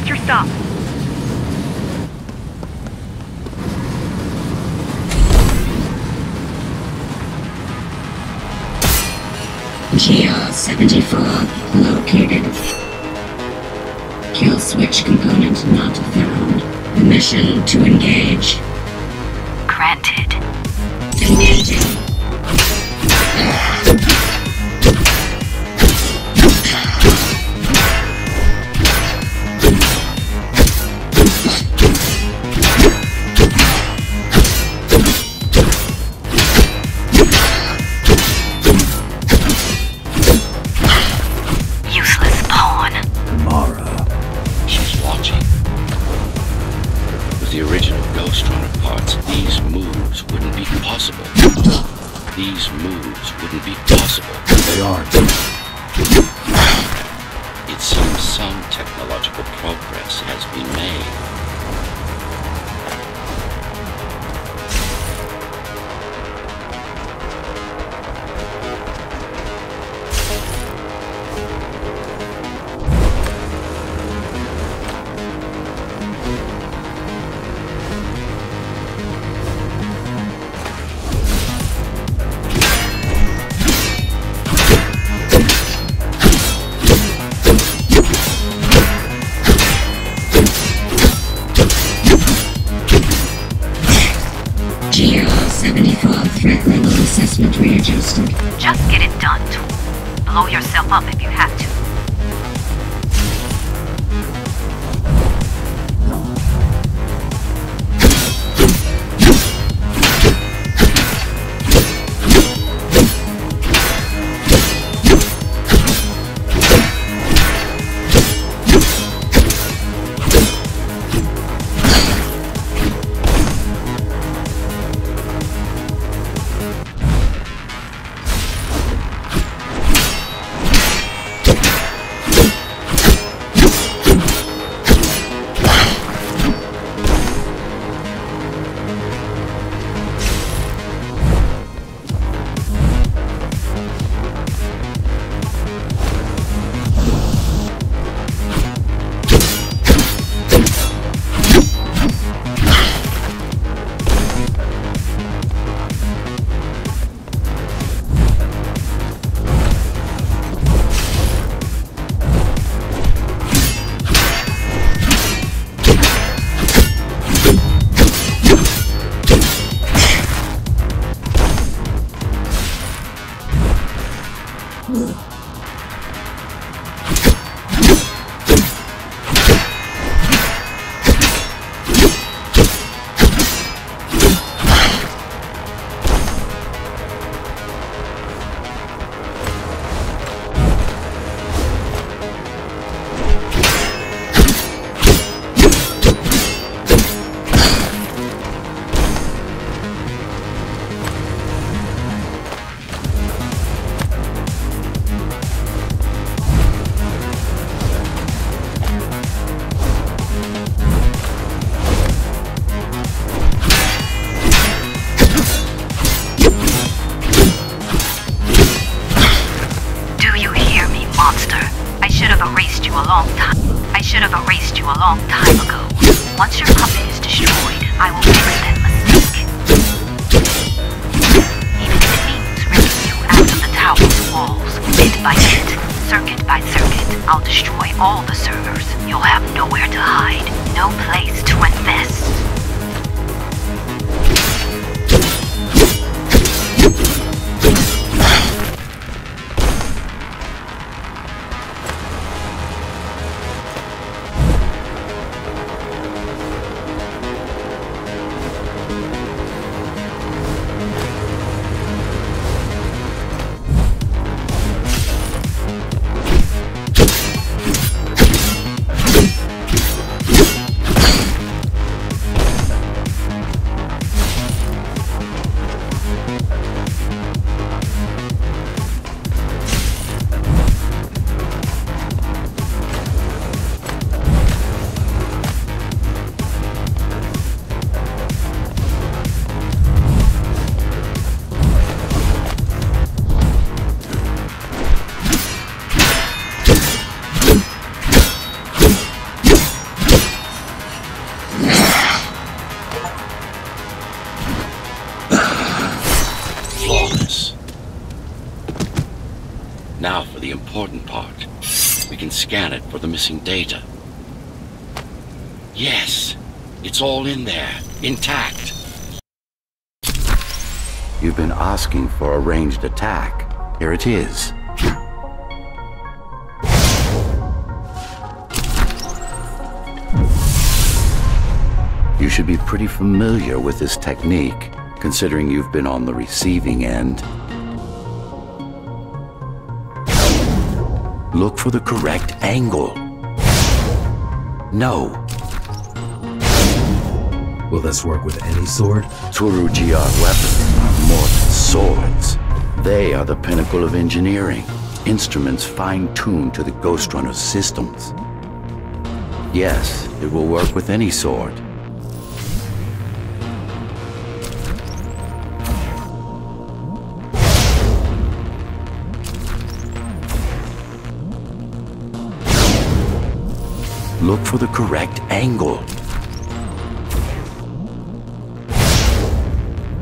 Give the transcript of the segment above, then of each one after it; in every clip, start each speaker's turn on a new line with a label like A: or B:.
A: That's your stop.
B: GL-74 located. Kill switch component not found. Mission to engage.
A: Granted.
B: Engaging.
C: These moves wouldn't be possible.
D: They aren't.
C: It seems some technological progress has been made.
A: Just get it done, Tool. Blow yourself up if you have to. Do Once your puppet is destroyed, I will fix that mistake. Even if it means ripping you out of the tower's walls, bit by bit, circuit by circuit, I'll destroy all the servers. You'll have nowhere to hide, no place to invest.
C: Now for the important part. We can scan it for the missing data. Yes, it's all in there, intact.
D: You've been asking for a ranged attack. Here it is. You should be pretty familiar with this technique, considering you've been on the receiving end. Look for the correct angle. No.
E: Will this work with any sword?
D: Weapons are more than swords. They are the pinnacle of engineering, instruments fine-tuned to the Ghostrunner's systems. Yes, it will work with any sword. Look for the correct angle.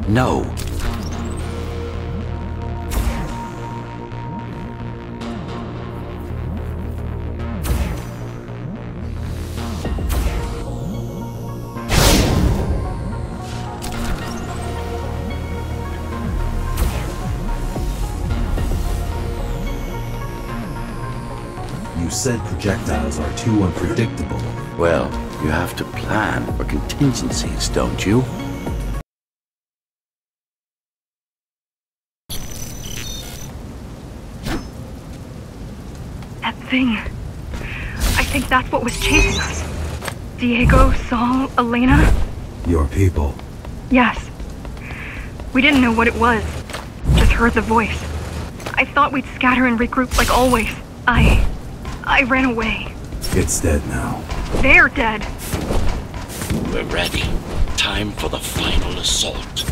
D: No.
E: You said projectiles are too unpredictable.
D: Well, you have to plan for contingencies, don't you?
F: That thing. I think that's what was chasing us. Diego, Saul, Elena?
E: Your people.
F: Yes. We didn't know what it was. Just heard the voice. I thought we'd scatter and regroup like always. I. I ran away.
E: It's dead now.
F: They're dead.
C: We're ready. Time for the final assault.